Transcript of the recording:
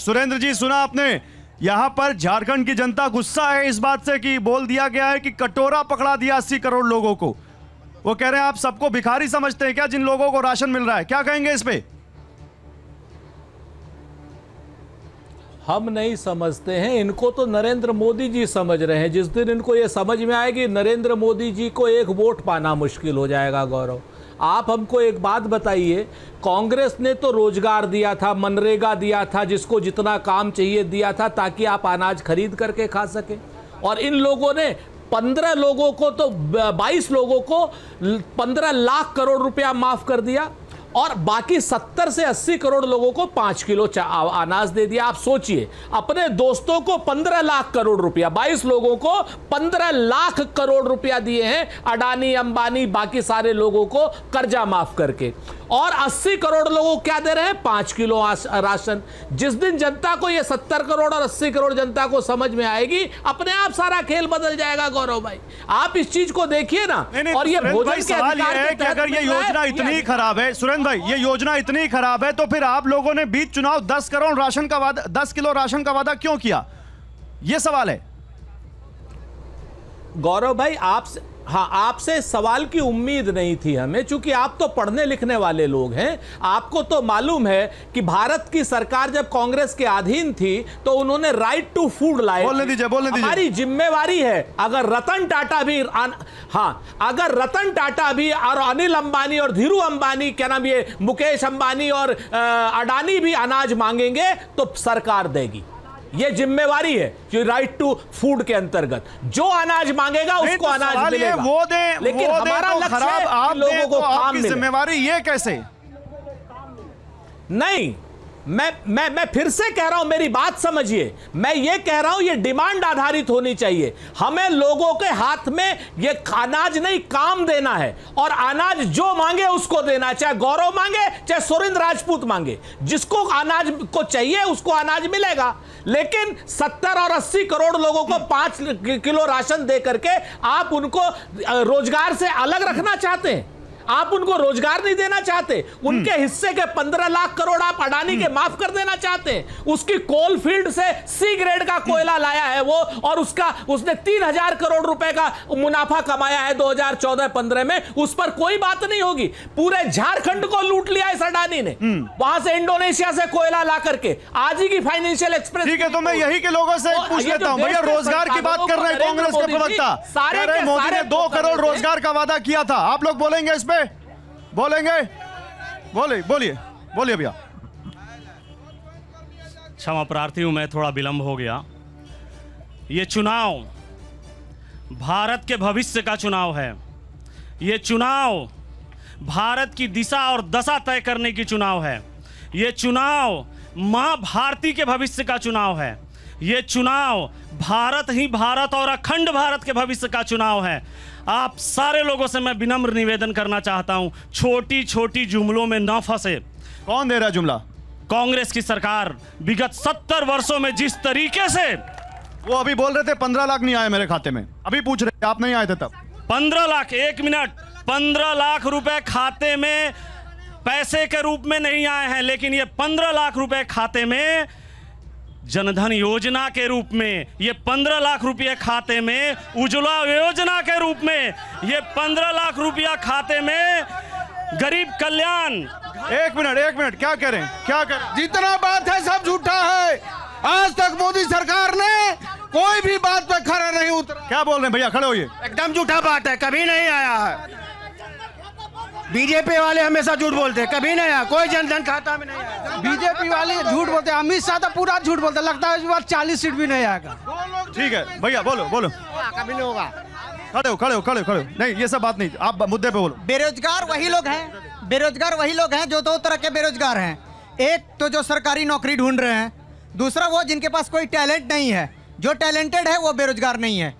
सुरेंद्र जी, सुना आपने? यहाँ पर झारखंड की जनता गुस्सा है इस बात से कि बोल दिया गया है कि कटोरा पकड़ा दिया अस्सी करोड़ लोगों को। वो कह रहे हैं, आप सबको भिखारी समझते हैं क्या जिन लोगों को राशन मिल रहा है? क्या कहेंगे इस पे? हम नहीं समझते हैं, इनको तो नरेंद्र मोदी जी समझ रहे हैं। जिस दिन इनको ये समझ में आएगी नरेंद्र मोदी जी को एक वोट पाना मुश्किल हो जाएगा, गौरव। आप हमको एक बात बताइए, कांग्रेस ने तो रोज़गार दिया था, मनरेगा दिया था, जिसको जितना काम चाहिए दिया था, ताकि आप अनाज खरीद करके खा सके। और इन लोगों ने पंद्रह लोगों को तो बाईस लोगों को पंद्रह लाख करोड़ रुपया माफ़ कर दिया। और बाकी 70 से 80 करोड़ लोगों को पाँच किलो अनाज दे दिया। आप सोचिए अपने दोस्तों को 15 लाख करोड़ रुपया 22 लोगों को 15 लाख करोड़ रुपया दिए हैं अडानी अंबानी बाकी सारे लोगों को कर्जा माफ़ करके। और 80 करोड़ लोगों को क्या दे रहे हैं? पाँच किलो राशन। जिस दिन जनता को ये 70 करोड़ और 80 करोड़ जनता को समझ में आएगी अपने आप सारा खेल बदल जाएगा गौरव भाई। आप इस चीज़ को देखिए ना। नहीं, नहीं, और ये भोजन के है कि अगर ये योजना इतनी खराब है सुरेंद्र भाई, ये योजना इतनी खराब है तो फिर आप लोगों ने बीच चुनाव दस करोड़ राशन का वादा, दस किलो राशन का वादा क्यों किया? ये सवाल है। गौरव भाई आपसे हाँ आपसे सवाल की उम्मीद नहीं थी हमें क्योंकि आप तो पढ़ने लिखने वाले लोग हैं। आपको तो मालूम है कि भारत की सरकार जब कांग्रेस के अधीन थी तो उन्होंने राइट टू फ़ूड लाए बोलने दीजिए बोलने दीजिए। हमारी जिम्मेवारी है अगर रतन टाटा भी हाँ अगर रतन टाटा भी और अनिल अंबानी और धीरू अंबानी क्या नाम ये मुकेश अंबानी और अडानी भी अनाज मांगेंगे तो सरकार देगी। ये जिम्मेवारी है जो राइट टू फ़ूड के अंतर्गत। जो अनाज मांगेगा उसको तो अनाज मिलेगा। वो दे लेकिन वो हमारा तो लक्ष्य आप लोगों को तो काम जिम्मेवारी ये कैसे? नहीं मैं मैं मैं फिर से कह रहा हूँ, मेरी बात समझिए। मैं ये कह रहा हूँ, ये डिमांड आधारित होनी चाहिए। हमें लोगों के हाथ में ये अनाज नहीं, काम देना है। और अनाज जो मांगे, उसको देना चाहे गौरव मांगे, चाहे सुरेंद्र राजपूत मांगे। जिसको अनाज को चाहिए, उसको अनाज मिलेगा। लेकिन 70 और 80 करोड़ लोगों को पाँच किलो राशन दे करके आप उनको रोज़गार से अलग रखना चाहते हैं। आप उनको रोज़गार नहीं देना चाहते। उनके हम्म। हिस्से के पंद्रह लाख करोड़ आप अडानी के हम्म। माफ़ कर देना चाहते हैं। उसकी कोल फ़ील्ड से सी ग्रेड का कोयला हम्म। लाया है वो और उसका उसने तीन हज़ार करोड़ रुपए का मुनाफा कमाया है 2014-15 में। उस पर कोई बात नहीं होगी। पूरे झारखंड को लूट लिया इस अडानी ने। वहाँ से इंडोनेशिया से कोयला ला करके। आज ही की फाइनेंशियल एक्सप्रेस ठीक है तो मैं यही के लोगों से पूछ लेता हूँ। भैया रोज़गार की बात कर रहे हैं कांग्रेस के प्रवक्ता। सारे दो करोड़ का वादा किया था। आप लोग बोलेंगे इस पे? बोलेंगे? बोले, बोलिए बोलिए भैया। क्षमा प्रार्थी हूँ, मैं थोड़ा विलंब हो गया। ये चुनाव भारत के भविष्य का चुनाव है। ये चुनाव भारत की दिशा और दशा तय करने की चुनाव है। ये चुनाव माँ भारती के भविष्य का चुनाव है। ये चुनाव भारत ही भारत और अखंड भारत के भविष्य का चुनाव है। आप सारे लोगों से मैं विनम्र निवेदन करना चाहता हूँ छोटी छोटी जुमलों में न फंसे। कौन दे रहा जुमला? कांग्रेस की सरकार विगत सत्तर वर्षों में जिस तरीके से वो अभी बोल रहे थे पंद्रह लाख नहीं आए मेरे खाते में। अभी पूछ रहे आप नहीं आए थे तब। पंद्रह लाख एक मिनट। पंद्रह लाख रुपए खाते में पैसे के रूप में नहीं आए हैं लेकिन ये पंद्रह लाख रुपए खाते में जनधन योजना के रूप में ये पंद्रह लाख रुपये खाते में उज्ज्वला योजना के रूप में ये पंद्रह लाख रुपया खाते में गरीब कल्याण। एक मिनट एक मिनट क्या करें? क्या करें? जितना बात है सब झूठा है। आज तक मोदी सरकार ने कोई भी बात पर खड़ा नहीं उतरा। क्या बोल रहे हैं भैया? खड़े होइए। एकदम झूठा बात है कभी नहीं आया है। बीजेपी वाले हमेशा झूठ बोलते कभी नहीं आया। कोई जनधन खाता में नहीं आया। बीजेपी वाले झूठ बोलते हैं। अमित शाह तो पूरा झूठ बोलते लगता है इस बार चालीस सीट भी नहीं आएगा। ठीक है भैया बोलो बोलो। कभी नहीं होगा। खड़े हो खड़े हो खड़े हो खड़े हो। नहीं ये सब बात नहीं आप मुद्दे पे बोलो। बेरोजगार वही लोग हैं बेरोजगार वही लोग हैं जो दो तरह के बेरोजगार हैं। एक तो जो सरकारी नौकरी ढूंढ रहे हैं दूसरा वो जिनके पास कोई टैलेंट नहीं है। जो टैलेंटेड है वो बेरोजगार नहीं है।